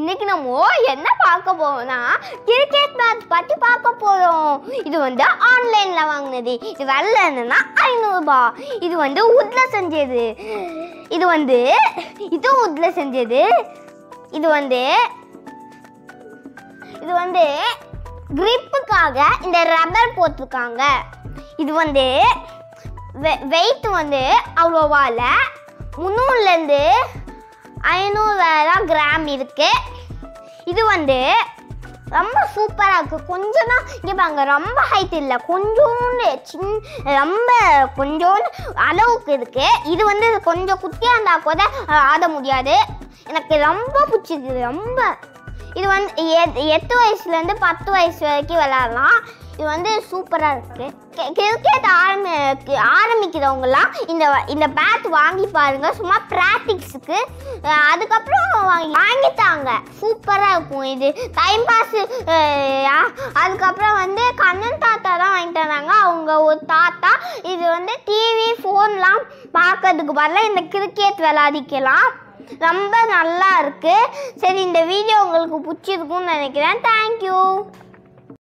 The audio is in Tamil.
இன்னைக்கு நம்ம என்ன பார்க்க போறோம்னா கிரிக்கெட் மேட்ச் பற்றி பார்க்க போறோம். இது வந்து ஆன்லைன்ல வாங்கினது. இது வரல என்னன்னா ஐநூறுபா. இது வந்து உட்ல செஞ்சது. இது வந்து இது உட்ல செஞ்சது. இது வந்து இது வந்து கிரிப்புக்காக இந்த ரப்பர் போட்டிருக்காங்க. இது வந்து வெயிட் வந்து அவ்வளோவா இல்லை. முந்நூறுலேருந்து ஐநூறு தான் கிராம் இருக்கு. இது வந்து ரொம்ப சூப்பராக இருக்குது கொஞ்சம் தான் இங்கே பாருங்க ரொம்ப ஹைட் இல்லை. கொஞ்சோண்டு சின் ரொம்ப கொஞ்சோண்டு அளவுக்கு இருக்குது இது வந்து கொஞ்சம் குட்டியாக இருந்தால் கூட ஆட முடியாது. எனக்கு ரொம்ப பிடிச்சிருக்கு ரொம்ப. இது வந்து எ- எட்டு வயசுலேருந்து பத்து வயசு வரைக்கும் விளாட்லாம் இது வந்து சூப்பராக இருக்குது கிரிக்கெட் ஆரம்பி ஆரம்பிக்கிறவங்கலாம் இந்த இந்த பேட் வாங்கி பாருங்க. சும்மா ப்ராக்டிக்ஸுக்கு அதுக்கப்புறம் வாங்கி வாங்கிட்டாங்க சூப்பராக இருக்கும் இது. டைம் பாஸ் அதுக்கப்புறம் வந்து கண்ணன் தாத்தா தான் வாங்கிட்டு வந்தாங்க. அவங்க ஒரு தாத்தா. இது வந்து டிவி ஃபோன்லாம் பார்க்கறதுக்கு பதிலாக இந்த கிரிக்கெட் விளாடிக்கலாம் ரொம்ப நல்லா இருக்கு. சரி இந்த வீடியோ உங்களுக்கு பிடிச்சிருக்கும்னு நினைக்கிறேன். தேங்க்யூ